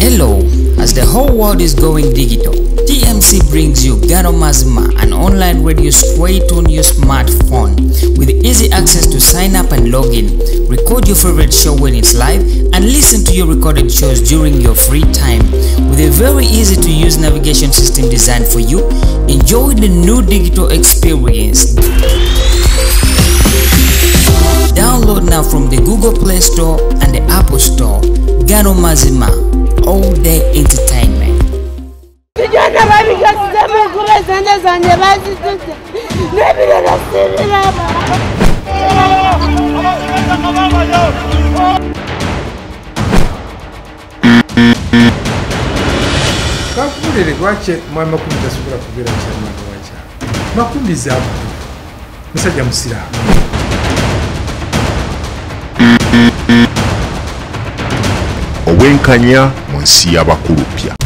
Hello, as the whole world is going digital, TMC brings you Gano Mazima, an online radio straight on your smartphone with easy access to sign up and log in, record your favorite show when it's live, and listen to your recorded shows during your free time. With a very easy to use navigation system designed for you, enjoy the new digital experience. Download now from the Google Play Store and the Apple Store. Gano Mazima, all day entertainment. Vijana babigasiza mukuru esente zange bazituze n'ebirala sibiraba kakubulire lwaki mwami makumbi tasobola kubeera kyamanga wakyalo makumbi zaabu musajja musiraamu obwenkanya mu nsi y'abakulupya.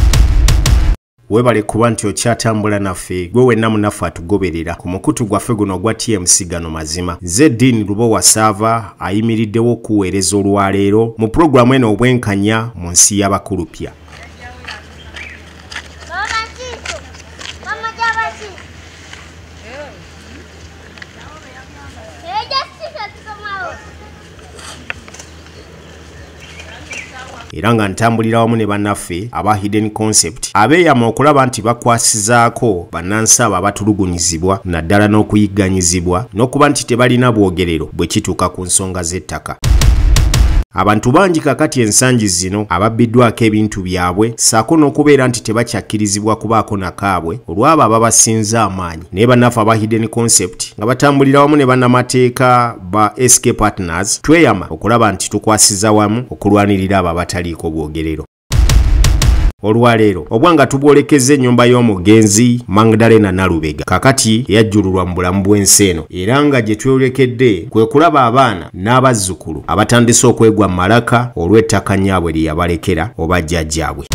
Weebale kuba nti okyatambula naffe gwe wenna munaffe atugoberera. Ku mukutu gwaffe guno ogwa tmc gano mazima. Ze ddiini lubo wasaava ayimiriddewo okuweereza olwaleero mu pulogulaamu eno obwenkanya mu nsi y'abakulupya era nga ntambulira wamu ne bannaffe aba hidden concept. Abeeyama okulaba nti bakwasizaako bannansi abo abatulugunyizibwa naddala n'okuyigganyizibwa n'okuba nti tebalina bwogerero bwe kituuka ku nsonga z'ettaka abantu bangi kakati ensangi zino ababbiddwako ebintu byabwe ssaako n'okubeera nti tebakyakkirizibwa kubaako nakaabwe olwabo ababasinza amaanyi. Naye bannaffe aba hidden concept nga batambulira wamu ne bannamateeka ba sk partners tweyama okulaba nti tukwasiza wamu okulwanirira abo abataliiko bwogerero olwaleero obwa nga tubwolekeza ennyumba y'omugenzi magdalena nalubega. Kakati yajjululwa mu bulamu bw'ensi eno. Era nga gye tweyolekedde kwe kulaba abaana n'abazzukulu abatandise okwegwa mu malaka olw'ettaka nnyabwe lye yabalekera oba jjajjaabwe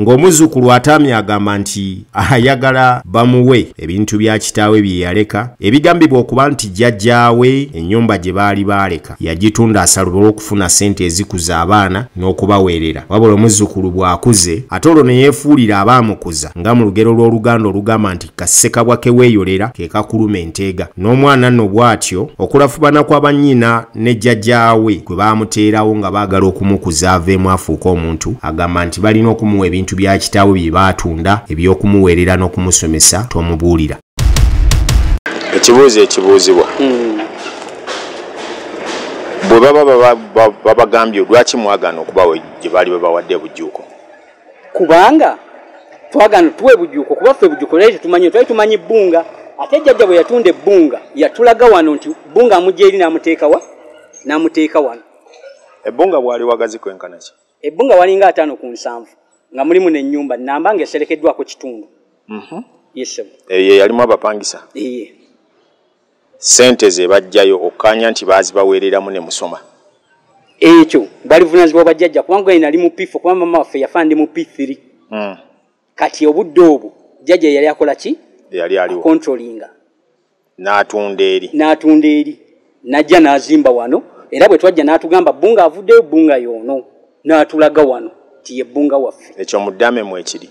ng'omuzzukulu atamye agamba nti ayagala bamuwe ebintu bya kitaawe bye yaleka ebigambibwa okuba nti jjajjaawe ennyumba gye baali baaleka yagitunda asalula olw'okufuna sente ezikuza abaana n'okubaweerera. Wabula omuzzukulu bw'akuze ate olwo ne yeefuulira abaamukuza nga mu lugero lw'oluganda olugamba nti kassekabwa ke weeyolera ke kakuluma enteega n'omwana nno bw'atyo okulafubana kw'abannyina ne jjajjaawe kwe baamuteerawo nga baagala okumukuza aveemu afuuke omuntu agamba nti balina okumuwa ebintu bya kitaawe bye baatunda eby'okumuweerera n'okumusomesa tomubuulira. Ekibuuzo ekibuuzibwa. Bwe baba baba- baba- babagambye lwaki mwagaana okubawa gye baali babawadde ebujuuko? Kubanga twagana tuwe bujuuko kuba ffe bujuuko lero tetumanyi twali tumanyi bbunga ate jjajja bwe yatunda ebbunga yatulaga wano nti bbunga amugja eri n'amuteeka wa n'amuteeka wano. Ebbunga bwali wagazi kwenkana ki? Ebbunga walinga ataano ku nsanvu nga mulimu n'ennyumba namba nga eserekeddwako kitundu yesebo eyo yalimu abapangisa? Sente ze bajjayo okkaanya nti baazibaweereramu ne musoma. Ekyo balivunanyizibwa bajjajja kubanga eno ali mu p4 kuba mama waffe yafa ndi mu p3 Mm. kati obudde obwo jjajja yali akola ki? Eyali aliwo. Controllinga. N'atunda eri. N'atunda eri. N'ajja n'azimba wano era bwe twajja n'atugamba bbunga avuddeyo bbunga yoono n'atulaga wano ti ye bbunga waffe. Ekyo mu ddame mu ekiri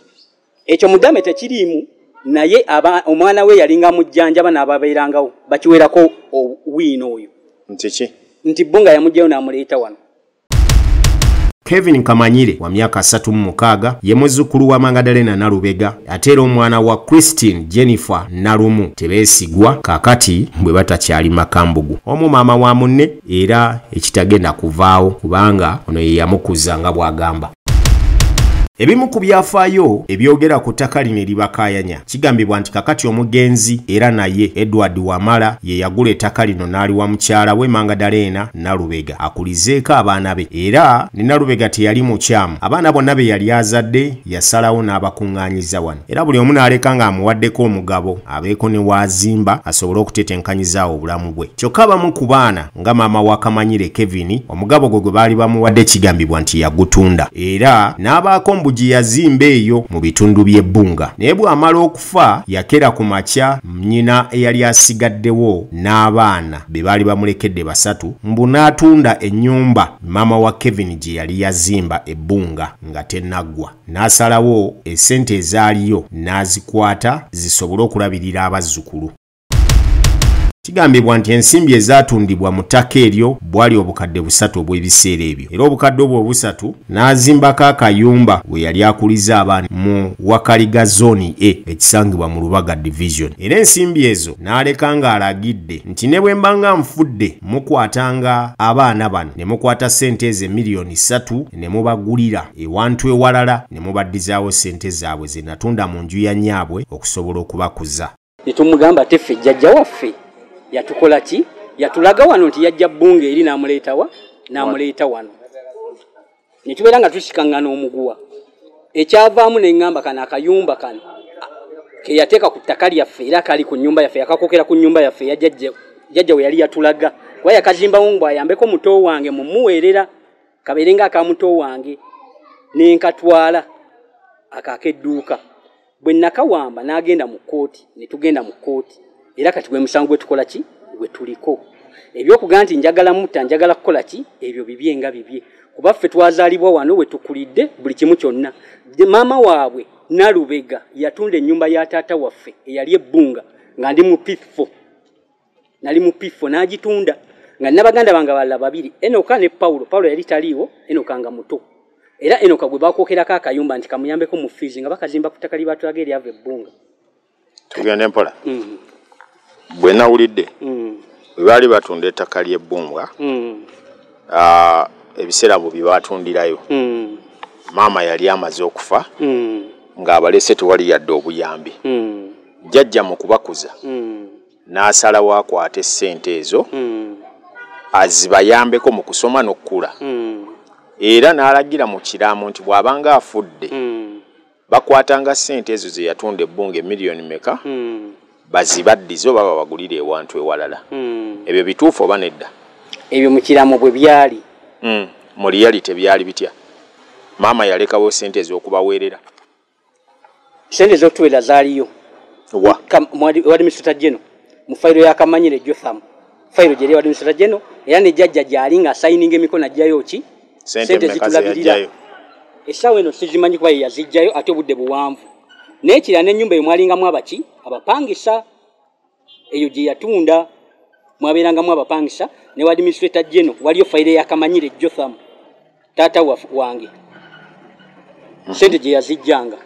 ekyo mudame tekiriimu naye omwana we yalinga mujjanjaba n'ababeerangawo bakiwerako o- wiino oyo. Nti ki? Nti bbunga yamugjayo n'amuleeta wano. Kevin kamanyire wa myaka 36 ye muzzukulu wa magadalena nalubega ate era omwana wa christine jennifer nalumu tebeesigwa kaakati bwe batakyali makambugu. Omu maama wa munne era ekitagenda kuvaawo kubanga ono ye yamukuza nga bw'agamba ebimu ku byafaayo ebyogera ku ttaka lino eribakaayanya kigambibwa nti kakati omugenzi era naye edward wamala ye yagula ettaka lino n'aliwa mukyala we mangadaleena nalubega akulizeeko abaana be. Era ne nalubega teyali mukyamu. Abaana bonna be yali azadde yasalawo n'abakuŋŋaanyiza wano. Era buli omu n'aleka ng'amuwaddeko omugabo abeeko ne waazimba asobole okutetenkanyizaawo obulamu bwe. Kyokka abamu ku baana nga maama wa kamanyire kevin omugabo gwe gwe baali bamuwadde kigambibwa nti yagutunda. Era n'abaako ennyumbu gye yazimba eyo mu bitundu by'ebbunga naye bw'amala okufa yakera ku makya nnyina eyali asigaddewo n'abaana be baali bamulekedde basatu mbu n'atunda ennyumba maama wa kevin gye yali yazimba ebbunga nga tennaggwa. N'asalawo essente ezaaliyo n'azikwata zisobole okulabirira abazzukulu kigambibwa nti ensimbi ezaatundibwa mu ttaka eryo bwali obukadde busatu obw'ebiseera ebyo. Era obukadde obwo obusatu n'azimbako akayumba we yali akuliza abaana mu wakaliga zooni e ekisangibwa mu lubaga division. Era ensimbi ezo n'aleka ng'alagidde nti ne bwe mba nga nfudde mukwatanga abaana bano ne mukwata ssente ezo emiliyoni ssatu ne mubagulira ewantu ewalala ne mubaddizaawo ssente zaabwe ze natunda mu nju ya nyaabwe okusobola okubakuza. Ne tumugamba teffe jjajja waffe yatukola ki? Yatulaga wano nti yajja bbunga eri n'amuleetawa n'amuleeta wano. Ne tubeera nga tusikaŋŋana omuguwa. Ekyavaamu neŋŋamba kano akayumba kano ke yateeka ku ttaka lyaffe era kali ku nnyumba yaffe yakakokera ku nnyumba yaffe ya jjajja we yali yatulaga. Kuba yakazimbawo mbu ayambeko muto wange mumuweerera kabeere ngaaka muto wange nenkatwala akakedduuka. Bwe nakawamba n'agenda mu kkooti ne tugenda mu kkooti era kati gwe musango gwe tukola ki? Gwe tuliko. Ebyokugaa nti njagala mutta njagala kukola ki? Ebyo bibye nga bibye. Kuba ffe twazaalibwa wano we tukulidde buli kimu kyonna. Maama waabwe nalubega yatunda ennyumba ya taata waffe eyali ebbunga nga ndi mu pifo. Nali mu pifo n'agitunda nga nina baganda bange balala babiri enoka ne pawulo pawulo yali taliiwo enoka nga muto. Era enoka gwe bakwokerako akayumba nti kamuyambeko mu fiizi nga bakazimba ku ttaka libatulaga eryava ebbunga. Tugende mpola. Mm. Bwe nawulidde mm. bwe baali batunda ettaka ly'ebbunga mm. ebiseera bwe bye baatundirayo mm. maama yali amaze okufa mm. ng'abalese tewali yadde obuyambi mm. jjajja mu kubakuza mm. n'asalawo akwata essente ezo mm. azibayambeko mu kusoma n'okkula mm. era n'alagira mu kiraamo nti bw'abanga afudde mm. bakwatanga ssente ezo ze yatunda ebbunga emiliyoni meka mm. Bazibaddize oba babagulire ewantu ewalala. Mm. ebyo bituufu oba nedda? Ebyo mu kiraamo bwe byali. Mm. mu liyalite byali bitya? Maama yalekawo ssente ez'okubaweerera. Sente zokutuweera zaaliyo. Wa? Wadimisita geno mu fayiro yakamanyire jotham. Fayiro gyeri wadimisita geno era nejjajja gyali nga asayininga emikono ajjayo ki? Sente zeyajjayo essaawa eno sizimanyi kuba yeyazijjayo ate obudde buwanvu naye kira n'ennyumba eyo mwalingamu abaki? Abapangisa. Eyo gye yatunda. Mwabeerangamu abapangisa. Ne wadimisita geno waliyo fayiro yakamanyire jotham taata wa- wange. Sente gye yazijjanga.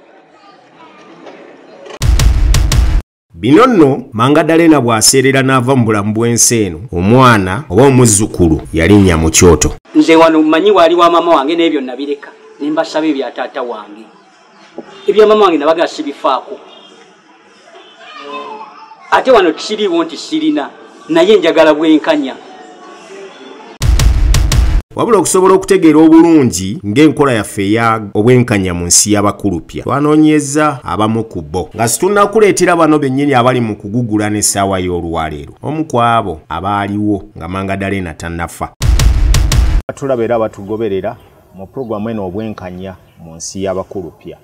Bino nno mangadalena bw'aseerera n'ava mu bulamu bw'ensi eno omwana oba omuzzukulu yalinnya mu kyoto. Nze wano mmanyi waali wa mama wange n'ebyo nabireka. Ne mbasaba ebya taata wange ebya mama wange nabaga sibifaako. Ate wano kisiriiwo nti sirina naye njagala bwenkanya. Wabula okusobola okutegeera obulungi ng'enkola yaffe eya obwenkanya mu nsi y'abakulupya twanoonyeza abamu ku bo. Nga situnnakuleetera bano bennyini abali mu kugugula n'essaawa y'olwaleero. Omu ku abo abaaliwo nga mangadalena tannafa. Batulaba era batugoberera mu pulogulamu eno obwenkanya mu nsi y'abakulupya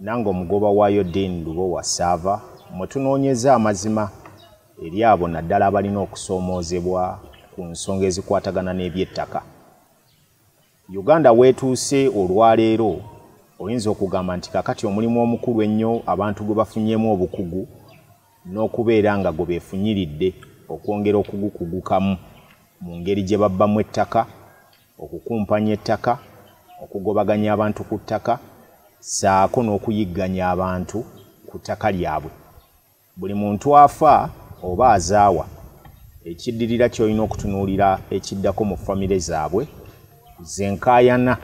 nange omugoba waayo deeni lubo wa saava mwe tunoonyeza amazima eri abo naddala abalina okusoomoozebwa ku nsonga ezikwatagana n'ebyettaka. Uganda weetuuse olwaleero oyinza okugamba nti kakati omulimu omukulu ennyo abantu gwe bafunyemu obukugu n'okubeera nga gwe beefunyiridde okwongera okugukugukamu mu ngeri gye babbamu ettaka okukumpanya ettaka okugobaganya abantu ku ttaka saako n'okuyigganya abantu ku ttaka lyabwe. Buli muntu afa oba azaawa ekiddirira ky'olina okutunuulira ekiddako mu famire zaabwe zenkaayana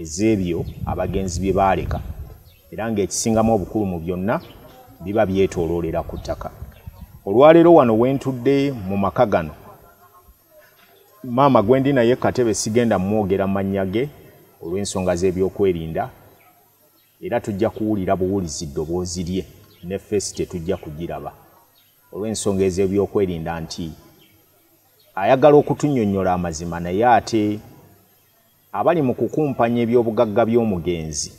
ez'ebyo abagenzi bye baaleka era ng'ekisingamu obukulu mu byonna biba byetooloolera ku ttaka. Olwaleero wano wentudde mu maka gano. Maama gwe ndi naye katebe sigenda mwogera mannya ge olw'ensonga z'ebyokwerinda era tujja kuwulira buwulizi ddoboozi lye ne feesi tetujja kugiraba. Olw'ensonga ez'ebyokwerinda nti ayagala okutunnyonnyola amazima naye ate abali mu kukumpanya ebyobugagga by'omugenzi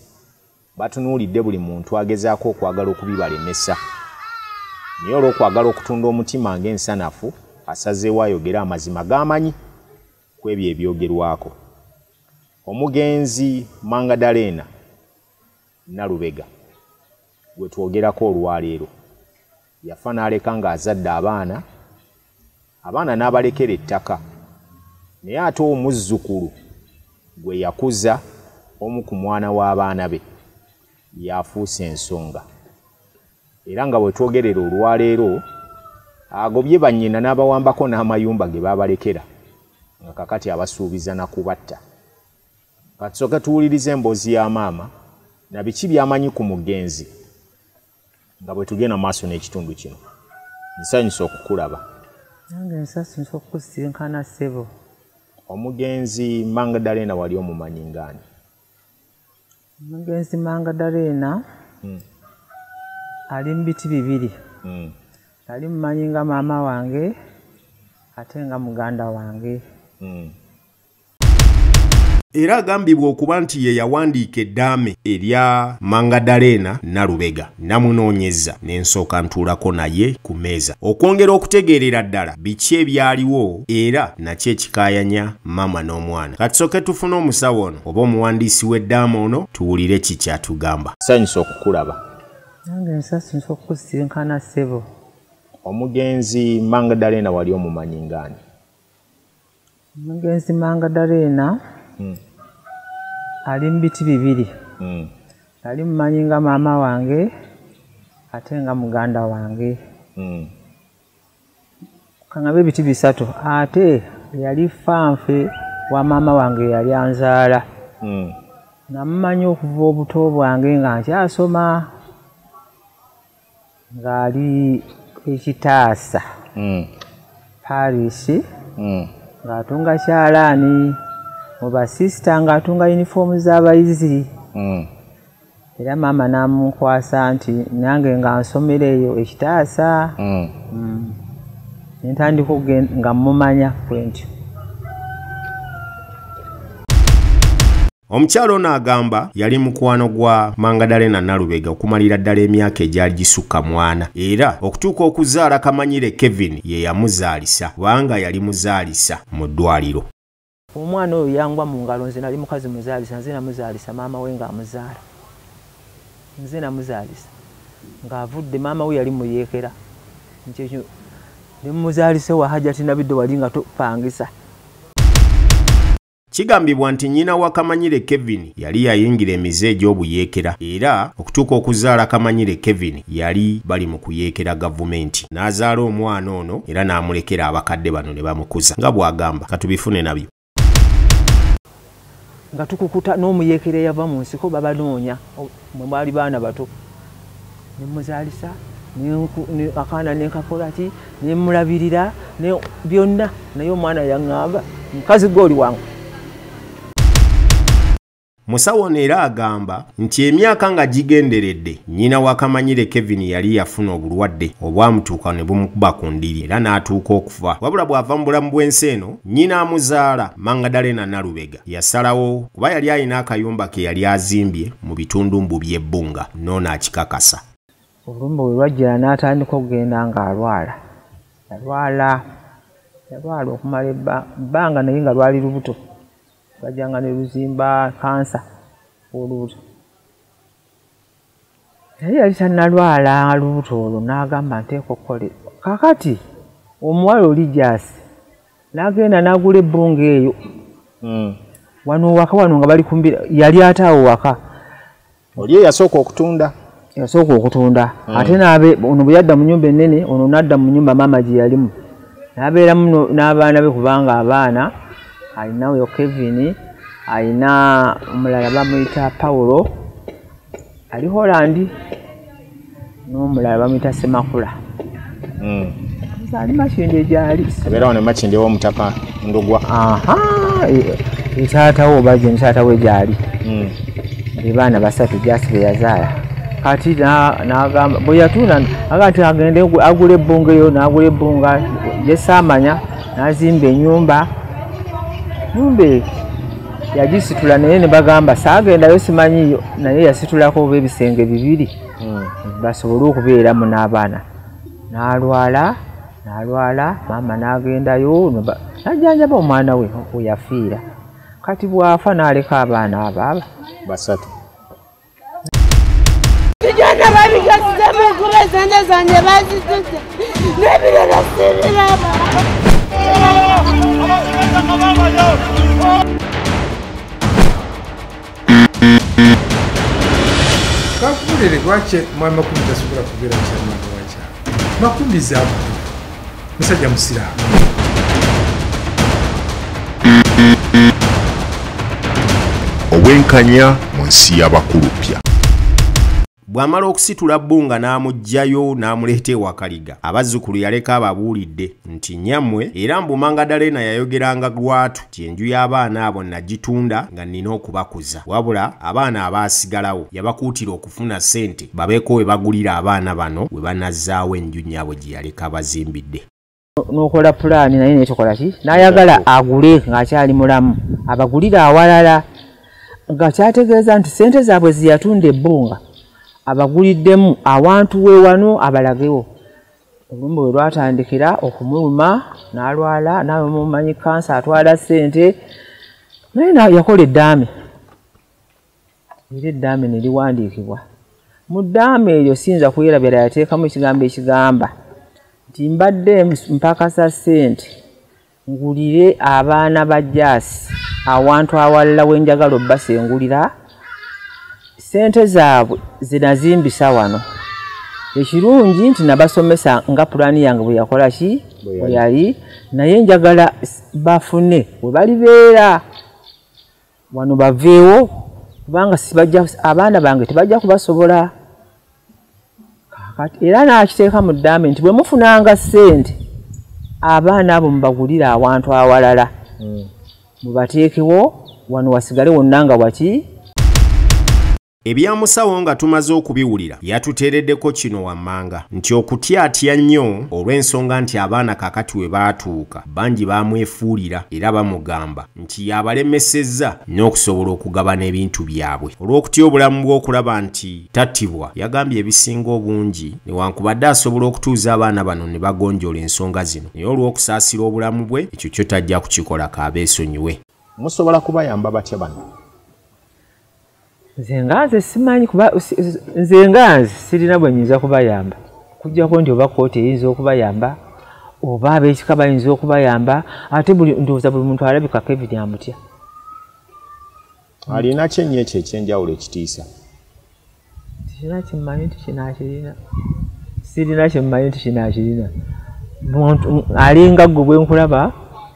batunuulidde buli muntu agezaako okwagala okubibalemesa. Naye olw'okwagala okutunda omutima ng'ensanafu asazeewo ayogere amazima g'amanyi ku ebyo ebyogerwako. Omugenzi mangadaleena nalubega gwe twogerako olwaleero. Yafa n'aleka ng'azadde abaana abaana n'abalekera ettaka. Naye ate omuzzukulu gwe yakuza omu ku mwana w'abaana be yafuuse ensonga. Era nga bwe twogerera olwaleero agobye bannyina n'abawambako n'amayumba ge baabalekera nga kakati abasuubiza nakubatta katusooke tuwuliriza emboozi ya maama na biki byamanyi ku mugenzi? Nga bwe tugenda maaso n'ekitundu kino. Nsanyusa okukulaba. Nange nsasanyusa okukusinkana ssebo. Omugenzi mangadalena wali omumanyi ngaani omugenzi mangadaleena ali mu biti bibiri. Mm. ali mumanyi nga maama wange ate nga muganda wange. Mm. Era agambibwa okuba nti ye yawandiika eddaame erya mangadaleena nalubega namunoonyeza n'ensooka ntuulako naye ku meeza okwongera okutegeerera ddala biki ebyaliwo era naki ekikaayanya maama n'omwana? Katusooke tufune omusawo ono oba omuwandiisi w'eddaama ono tuwulire ki kyatugamba? Sanyusa okukulaba. Nange nsasanyusa okukusinkana ssebo. Omugenzi mangadaleena wali omumanyi ngaani omugenzi mangadaleena. Ali mu biti bibiri Mm. ali mumanyi nga maama wange ate nga muganda wange Mm. kangabe ebiti bisatu ate yali fanfe wa maama wange yali anzaala Mm. namumanyi okuva obuto bwange nga nkyasoma ng'ali ekitaasa Mm. parisi Mm. ng'atunga kyalaani mu basisita ng'atunga yunifoomu z'abayizi. Mm. era maama n'amunkwasa nti nange nga nsomera eyo ekitaasa. Mm. nentandika okugenda nga mumanya bwentyo omukyalo ono agamba yali mukwano gwa mangadalena nalubega okumalira ddala emyaka egyali gisukka mwana. Era okutuuka okuzaala kamanyire kevin ye yamuzaalisa kubanga yali muzaalisa mu ddwaliro omwana oyo yangwa mu ngalo nze nali mukazi muzaalisa nze namuzaalisa maama we ng'amuzaala. Nze namuzaalisa ng'avudde maama we yali muyeekera. Nkyekyo nemumuzaalise wahajati nabidde wali nga topangisa. Kigambibwa nti nnyina wa kamanyire kevin yali yayingira emize egy'obuyeekera era okutuuka okuzaala kamanyire kevin yali bali mu kuyeekera gavumenti. N'azaala omwana ono era n'amulekera abakadde bano ne bamukuza. Nga bw'agamba katubifune nabyo nga tukukuta n'omuyeekera eyava mu nsiko babanoonya. O- mwe mwali baana bato. Ne- akaana nenkakola ki? Nemulabirira ne- byonna. Naye omwana yaŋŋamba mukazi gwe oli wange musawo ono era agamba nti emyaka nga gigenderedde nnyina wa kamanyire kevin yali yafuna obulwadde obwamutuuka ne bumukuba ku ndiri era n'atuuka okufa. Wabula bw'ava mu bulamu bw'ensi eno nnyina amuzaala mangadalena nalubega. Yasalawo kuba yali alina akayumba ke yali azimbye mu bitundu mbu by'ebbunga noono akikakasa. Olumba bwe lwajjira n'atandika okugenda ng'alwala. Yalwala yalwala okumala ebba- ebbanga naye nga lwali lubuto lwajjanga ne luzimba kansa olubuto naye yali tannalwala lubuto olwo n'agamba nteeka okukole kakati omuwala oli jasi n'agenda n'agula ebbunga eyo. Wano waka wano nga bali kumbira yali ate awo waka oli eyasooka okutunda? Yasooka okutunda. Mm. ate n'abe ono bwe yadda mu nyumba ennene ono n'adda mu nyumba maama gye yalimu. N'abeeramu n'abaana be kubanga abaana alina oyo kevin alina omulala bamuyita pawulo ali holandi n'omulala bamuyita semakula. Ali makindi egyali abeerawo ne makindi ew'omutaka ndugwa. Aha etaatawo oba gye mutaatawo egyali be baana basatu jasi be yazaala. Kati na- n'agamba bwe yatunda aga nti agende gu- agula ebbunga eyo n'agula ebbunga yesaamanya n'azimba ennyumba nyumba eyo yagisitula naye ne bagamba saagendayo simanyiyo naye yasitulako oba ebisenge bibiri. Basobole okubeeramu n'abaana. N'alwala n'alwala maama n'agendayo n'ajjanjaba omwana we weyafiira kati bw'afa n'aleka abaana abo aba. Basatu. Vijana babigazizemu kura zende zanye bazitute nebirera siriraba kakubulire lwaki mwami makumbi tasobola kubeera mukyalumanga wakyalo makumbi zaabutufu musajja musiraamu obwenkanya mu nsi y'abakulupya bw'amala okusitula bbunga n'amuggyayo n'amuleeta ewa kaliga abazzukulu yaleka ababuulidde nti nyammwe era mbumanga dalena yayogeranga lwatu ti enju y'abaana abo nagitunda nga nnina okubakuza. Wabula abaana abaasigalawo yabakuutira okufuna ssente babeeko we bagulira abaana bano we banazzaawo enju nnyabwe gye yaleka abazimbidde. N'okola pulaani naye netukola ki? N'ayagala agule ng'akyali mulamu. Abagulire awalala nga kyategeeza nti sente zaabwe ziyatunda ebbunga abaguliddemu awantu we wano abalagewo. Olumbe we lwatandikira okumuluma n'alwala naawe mumanyi kansa atwala sente naye na- yakola eddaame. Era eddaame ne liwandiikibwa. Mu ddaame eryo siyinza kuyerabira yateekamu ekigambo ekigamba nti mbadde mpakasa ssente ngulire abaana ba jaasi awantu awalala wenjagala obbasengulira ssente zaabwe zinazimbisa wano. Ekirungi nti nabasomesa nga pulaani yange bwe yakola ki? Bwe yali. Naye njagala bafune we balibeera. Wano baveewo kubanga sibajja abaana bange tebajja kubasobola. Kakati era n'akiteeka mu ddaame nti bwe mufunanga ssente abaana abo mubagulire awantu awalala. Mubateekewo wano wasigale wonna nga waki ebyamusawo nga tumaze okubiwulira yatuteereddeko kino wammanga. Nti okutyatya nnyo olw'ensonga nti abaana kakati we baatuuka bangi baamwefuulira era bamugamba nti yabalemesezza n'okusobola okugabana ebintu byabwe. Olw'okutya obulamu bw'okulaba nti tattibwa yagambye ebisinga obungi newankubadde asobola okutuuza abaana bano ne bagonjoola ensonga zino. Naye olw'okusaasira obulamu bwe ekyo kyo tajja kukikola kaabeesonyiwe musobola kubayamba batya bano nze nga nze simanyi kuba nze nga nze sirina bwe nyinza kubayamba. Kujjako nti oba kooti eyinza okubayamba oba ab'ekika bayinza okubayamba ate ndowooza buli muntu alabika kevin amutya. Alina ki ennyo ekyo ekyenjawulo ekitiisa? Kirina kimanyi nti kino akirina sirina kimanyi nti kino akirina muntu alinga ggwe bwe nkulaba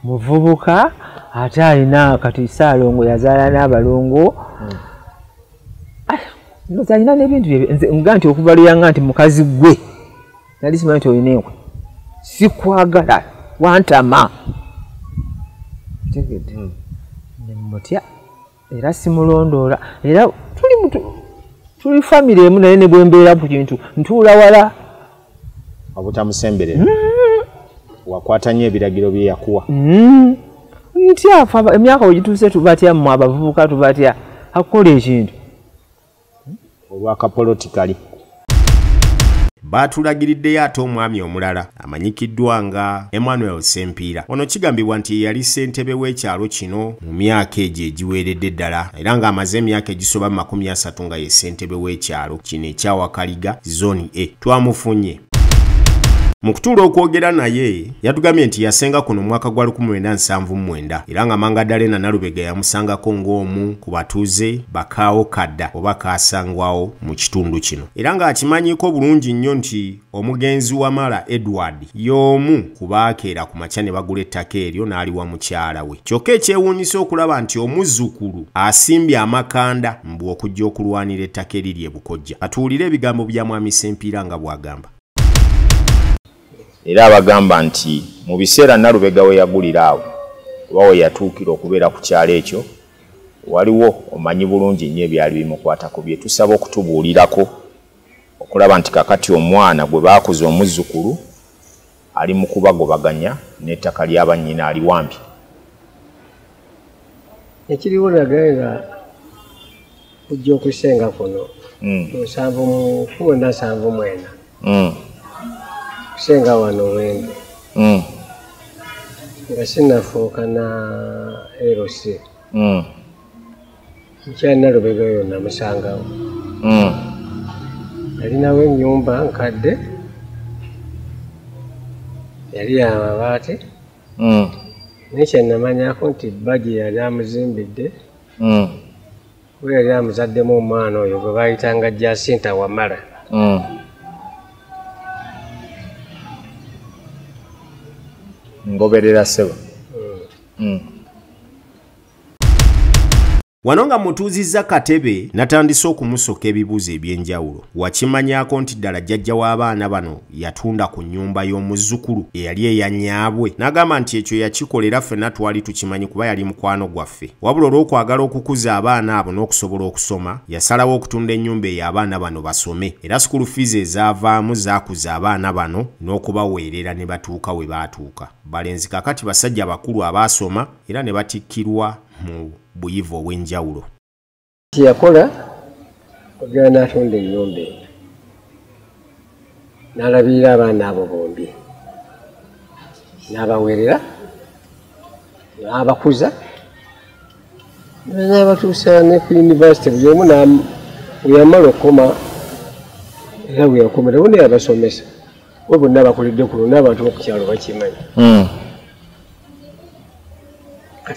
muvubuka ate alina kati saalongo yazaala n'abalongo ndowooza alina n'ebintu nga nti okuva luyanga nti mukazi gwe nali simanyi nti olina enkwe. Sikwagala wantama. Tegedde nemutya era simulondoola era tuli tuli famire emu naye ne bwe mbeera ku kintu ntuula wala. Obutamusemberera wakwata nnyo ebiragiro bye yakuwa. Mm. ntya fe aba- emyaka wegituuse tubatya mmwe abavubuka tubatya akukola ekintu olwakapolotikali baatulagiriddeyo ate omwami omulala amanyikiddwa nga emmanuel sempiira ono kigambibwa nti ye yali ssentebe w'ekyalo kino mu myaka egyo egiweeredde ddala era ng'amaze emyaka egisoba mu makumi asatu nga ye ssentebe w'ekyalo. Kino ekyawakaliga zoni e twamufunye mu kutuula okwogera naye yatugambye nti yasenga kuno mwaka gwa 1979 era nga mangadalena nalubega yamusangako ng'omu ku batuuze bakaawo kadda oba kaasangwawo mu kitundu kino. Era ng'akimanyiko bulungi nnyo nti omugenzi wamala edward y'omu ku baakeera ku makya ne bagula ettaka eryo n'aliwa mukyala we. Kyokka ekyewuunyisa okulaba nti omuzzukulu asimbye amakanda mbwe okujja okulwanira ettaka eriri e bukojja. Atuwulire ebigambo bya mwami sempiira nga bw'agamba era abagamba nti mu biseera nalubega we yagulira awo oba we yatuukira okubeera ku kyalo ekyo waliwo omanyi bulungi nnyo ebyali bimukwatako bye tusaba okutubuulirako okulaba nti kakati omwana gwe baakuza omuzzukulu ali mu kubagobaganya n'ettaka ly'abannyina ali wambi ekiriwo nagaye nga kujja okusenga kuno. Musanvu mu kumi na nsanvu mwena Kusenga wano wendi Mm. nga sinafuuka na eroc Mm. mukyalina lubega yonna musangawo Mm. yalinawo ennyumba nkadde. Yali yamabaati naye kyenamanyako nti bagi yali amuzimbidde. We yali amuzaddemu omwana oyo gwe baayitanga jasinta wamala ngoberera sebo wano nga mutuuzizza katebe natandise okumusoka ebibuuzo eby'enjawulo wakimanyako nti ddala jjajja w'abaana bano yatunda ku nnyumba y'omuzzukulu eyali eyanyaabwe n'agamba nti ekyo yakikolera ffenna twali tukimanyi kuba yali mukwano gwaffe. Wabula olw'okwagala okukuza abaana abo n'okusobola okusoma yasalawo okutunda ennyumba eyo abaana bano basome. Era sikulu fiizi ezaavaamu zaakuza abaana bano n'okubaweerera ne batuuka we baatuuka. Balenzi kakati basajja bakulu abaasoma era ne batikkirwa mu buyivu obw'enjawulo. Kyeyakola ogenda n'atunda ennyumba eyo n'alabirira abaana abo bombi. N'abaweerera n'abakuza n'abatuusa ne ku univesity buli omu bwe yamala okukoma era bwe yakomerawo naye abasomesa we bonna bakulidde kuno n'abantu boku kyalo bakimanyi. Mm.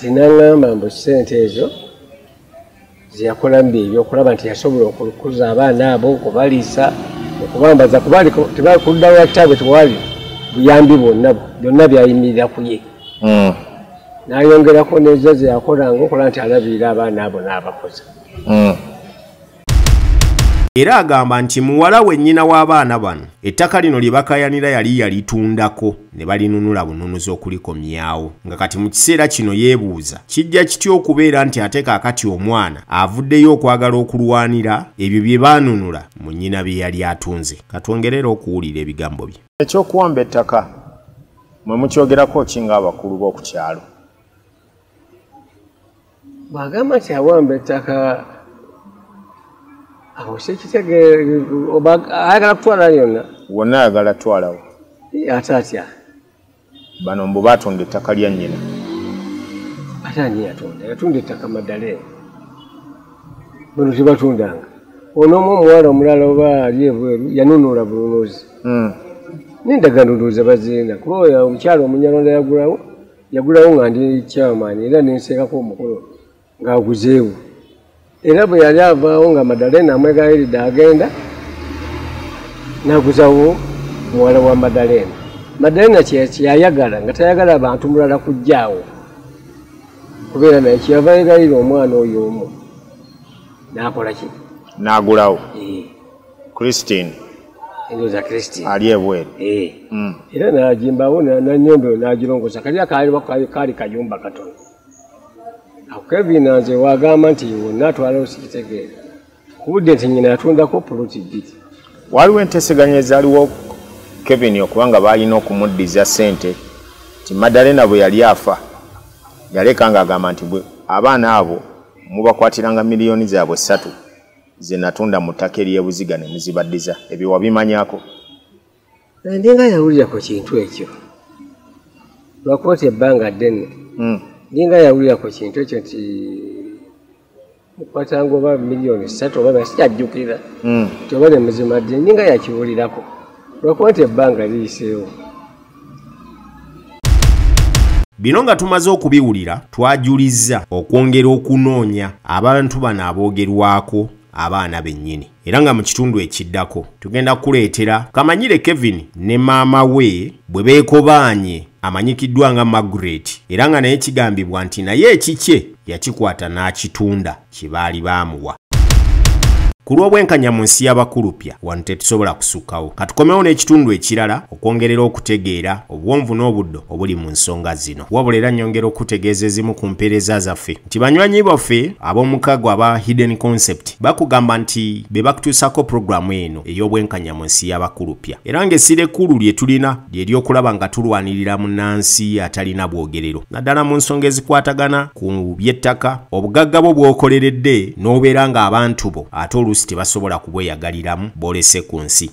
Kati naŋŋamba mbu sente ezo zeyakola mbi ebyokulaba nti yasobola okukuza abaana abo okubaliisa okubambaza kuba kuluddawo ya kitaabwe tewali buyambi bwonna byonna byayimirira ku ye Mm. n'ayongerako nezo zeyakola ngaokola nti alabirira abaana abo n'abakozi Mm. Era agamba nti muwala we nnyina w'abaana bano ettaka lino lye bakayanira yali yalitundako ne balinunula bununuzi okulikomyawo nga kati mu kiseera kino yeebuuza kijja kitya okubeera nti ate kaakati omwana avuddeyo okwagala okulwanira ebyo bye baanunula mu nnyina bye yali atunze? Katwongerera okuwulira ebigambo bye. Ekyokuwamba ettaka mwe mukyogerako ki ng'abakulu b'oku kyalo? Bw'agamba nti awamba ettaka awo sekitegeere oba ayagala kutwala yonna? Wonna ayagala twalawo. Ate atya? Bano mbu baatunda ettaka lya nnyina. Ate ani yatunda? Yatunda ettaka maddaleene bano tebatundanga onoomu omuwala omulala oba ali ebweru yanunula bununuzi Mm. nendaganunuza bazirina kuba oyo omukyalo omunyalonda yagulawo yagulawo nga ndi kyamaani era nenseekako omukulu ng'aguzeewo era bwe yali avaawo nga madalena amwegayiridde agenda n'aguzawo muwala wa madalena madalena kyeyayagala nga tayagala bantu mulala kujjaawo kubeera naye kyeyava yegayira omwana oyo omu. N'akola ki? N'agulawo christine. Endowooza kristi ali ebweru? Mm. era najimbawo eyo nagirongosa kali akaali kaali kayumba katono awo kevin nze wagamba nti wonna atwalawo sikitegeera. Ku budde nti nyina yatundako puloti bbiri waliwo enteeseganya ezaaliwo kevin okubanga baalina okumuddiza ssente ti madalena bwe yali afa yaleka ng'agamba nti bwe abaana abo mubakwatiranga miliyoni zaabwe ssatu ze natunda mu ttaka ery'ebuziga ne muzibaddiza. Ebyo wabimanyako? Ndinga yawulira ku kintu ekyo. Lwakuba ti ebbanga ddene Mm. ndinga yawulira ku kintu ekyo nti mukwatanga oba miliyoni ssatu oba sikyajjukira Mm. nti oba ne muzimadde ndinga yakiwulirako lwakuba nti ebbanga liyiseewo bino nga tumaze okubiwulira twajulizza okwongera okunoonya abantu bano aboogerwako abaana bennyini era nga mu kitundu ekiddako tugenda kuleetera kamanyire kevin ne maama we bwe beekobaanye amanyikiddwa nga margaret era nga naye kigambibwa nti naye ekikye yakikwata n'akitunda kye baali baamuwa ku lw'obwenkanya mu nsi y'abakulupya wano tetusobola kusukkawo katukomewo n'ekitundu ekirala okwongerera okutegeera obwonvu n'obuddo obuli mu nsonga zino. Wabula era nnyongera okutegeeza ezimu ku mpeereza zaffe. Nti banywanyi baffe ab'omukago aba hidden concept bakugamba nti be bakutuusako puroguramu eno ey'obwenkanya mu nsi y'abakulupya. Era ng'essira ekkulu lye tulina lye ly'okulaba nga tulwanirira munnansi atalina bwogerero. Naddala mu nsonga ezikwatagana ku by'ettaka obugagga bwo bw'okoleredde n'obeera ng'abantu bo ate oluusi tebasobola kubweyagaliramu boolese ku nsi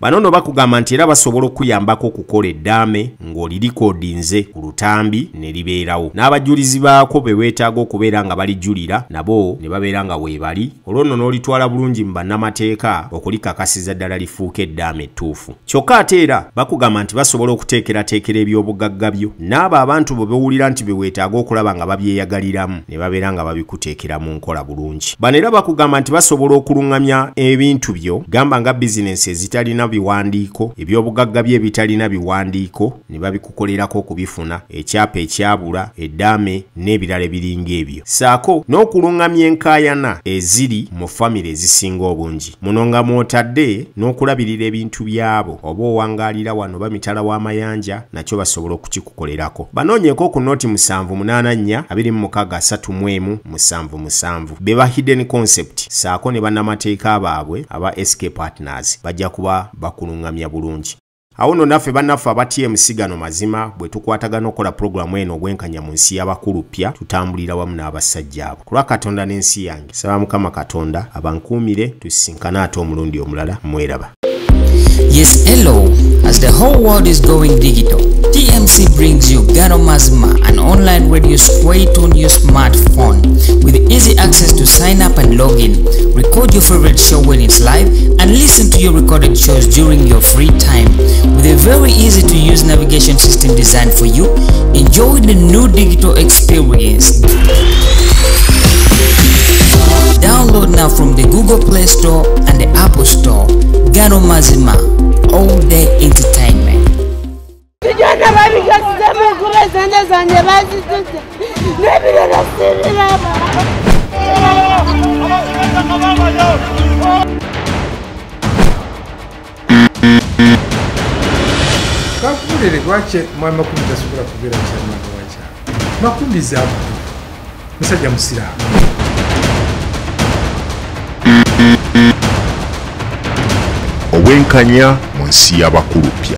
bano no bakugamba nti era basobola okuyambako okukola eddaame ng'olirikodinze ku lutambi ne libeerawo. N'abajulizi baako be weetaaga okubeera nga balijulira nabo ne babeera nga weebali olwo nno n'olitwala bulungi mu bannamateeka okulikakasiza ddala lifuuka eddaame ettuufu. Kyokka ate era bakugamba nti basobola okuteekerateekera ebyobugagga byo. N'abo abantu bwe bewulira nti be weetaaga okulaba nga babyeyagaliramu ne babeera nga babikuteekera mu nkola bulungi. Bano era bakugamba nti basobola okuluŋŋamya ebintu byo. Gamba nga bizinensi ezitalina biwandiiko ebyobugagga bye ebitalina biwandiiko ne babikukolerako okubifuna ekyapa ekyabula eddaame n'ebirala ebiringa ebyo. Saako n'okuluŋŋamya enkaayana eziri mu famire ezisinga obungi. Muno nga mw'otadde n'okulabirira ebintu byabo oba owangaalira wano bamitala w'amayanja nakyo basobola okukikukolerako. Banoonyeeko ku nooti 784 26 77 be ba hidden concept. Saako ne bannamateeka baabwe aba sk partners. Bajja kuba bakuluŋŋamya bulungi. Awo nno naffe bannaffe abatya emisigano mazima bwe tukwatagana okukola pulogulamu eno ogwenkanya mu nsi y'abakulu pya tutambulira wamu n'abasajja abo. Ku lwa katonda n'ensi yange. Saba mukama katonda abankuumire tusisinkane ate omulundi omulala mweraba Yes, hello. As the whole world is going digital, TMC brings you Gano Mazma, an online radio straight on your smartphone with easy access to sign up and log in, record your favorite show when it's live, and listen to your recorded shows during your free time. With a very easy to use navigation system designed for you, enjoy the new digital experience. Download now from the Google Play Store and the Apple Store. Gano Mazima, all day entertainment. vijana vavikasisema kura zanda zanje vasituse nevilo nasirirava kakubulire lwaki mwami makumi tasobola kubeera kyamwana wakyalo makumi zabudu musajja musiraamu obwenkanya mu nsi y'abakulupya